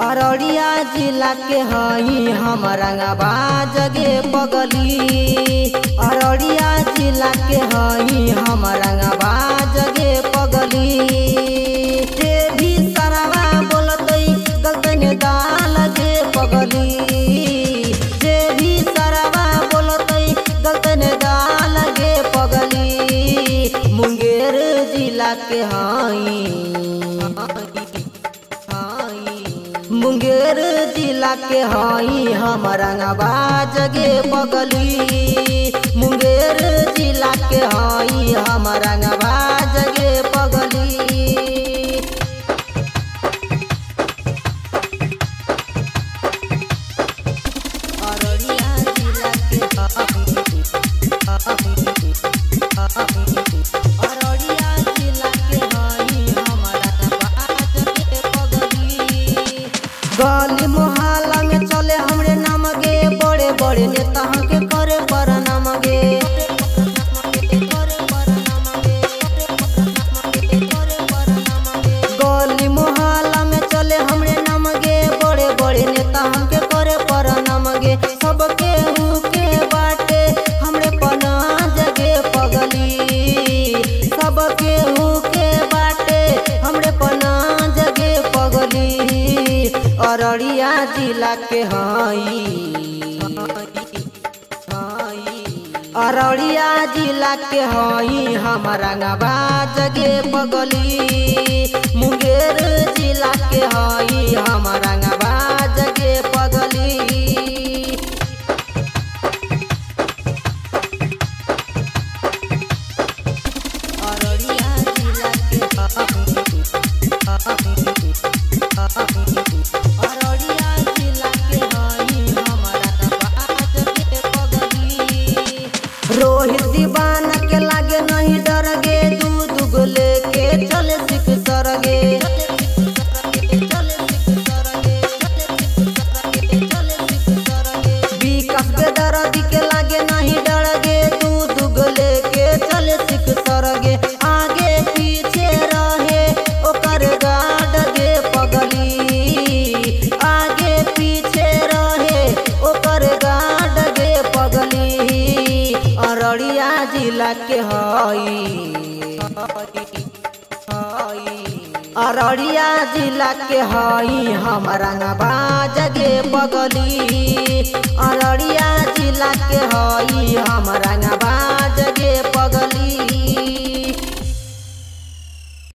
अररिया जिला के हई हम रंगबाज गे पगली। अररिया जिला के हई हम रंगबाज गे पगली। जे भी सरवा बोलतई गगन दाल पगली। जे भी सरवा बोलतई गगन दाल गे पगली। मुंगेर जिला के हई मुंगेर जिला के हई हम रंगबाज गे पगली मुंगेर जिला के हई हम रंगबाज गे पगली अररिया जिला के अररिया जिला के हई अररिया जिला के हई हम रंगबाज गे पगली अररिया जिला के हई। अररिया जिला के हई हमारा नबा जगे बगली। अररिया जिला